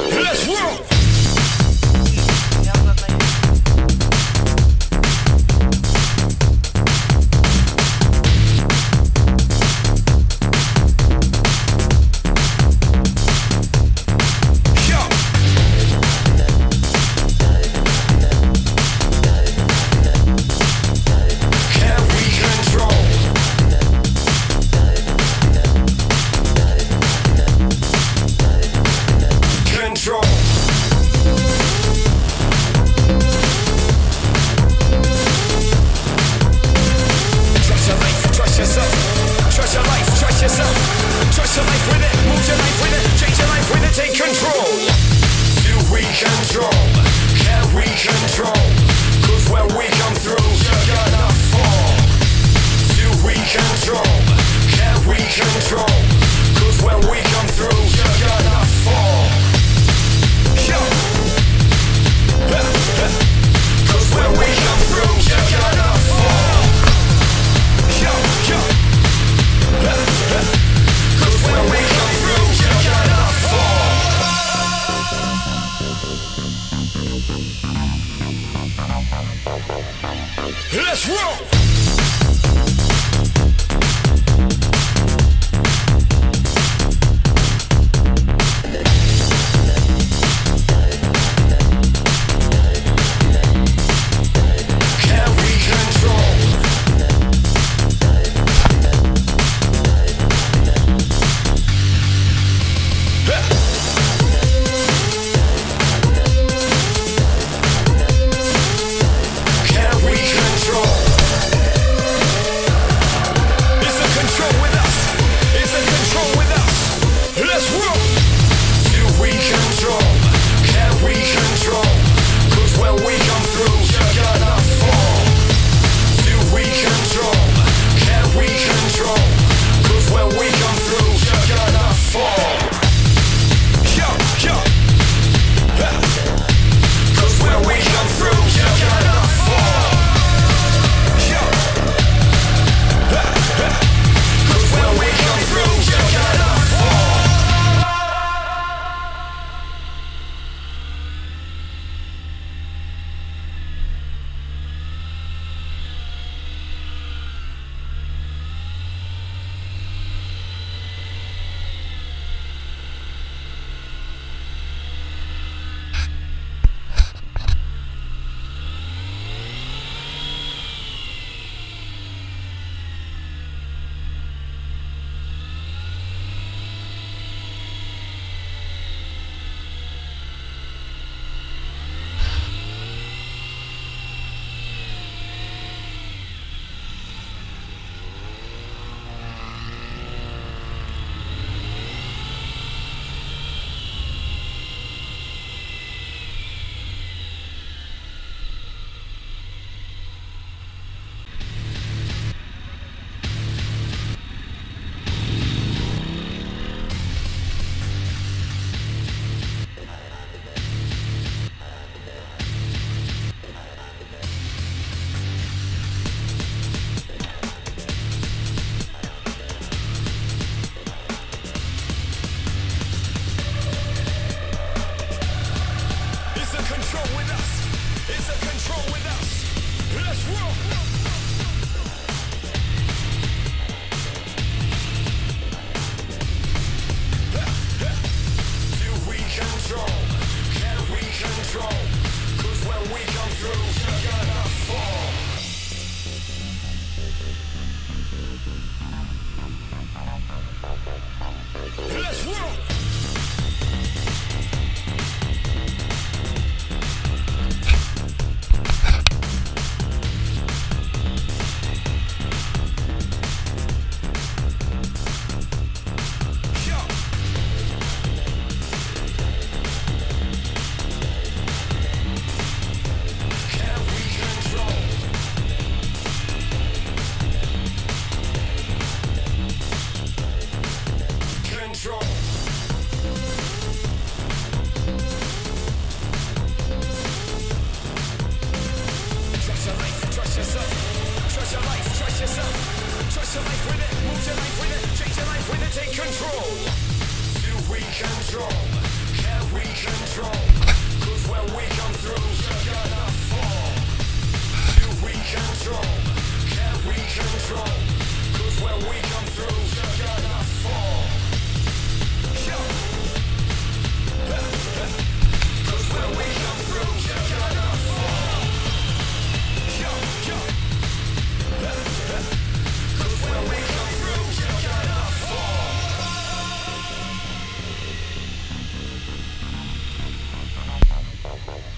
Let's roll! Control? Can we control? Let's roll!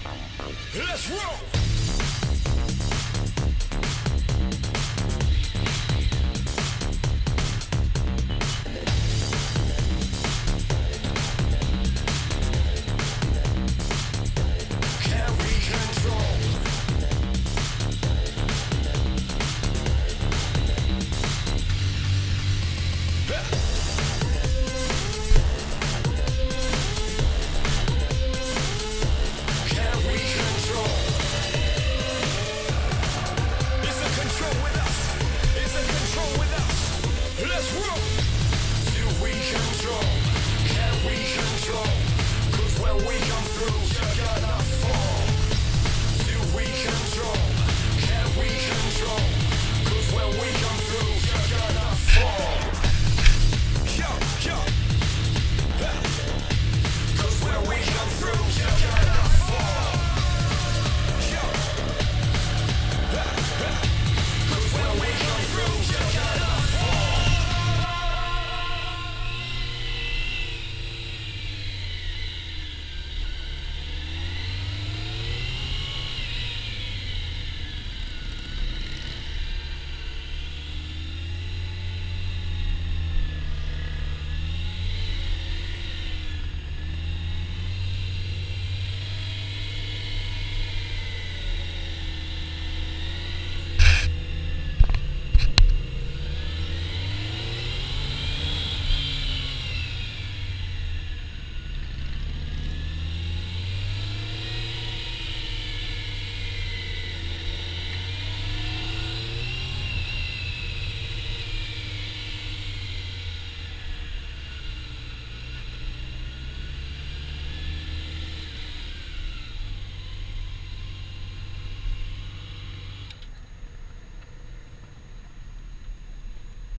Yeah.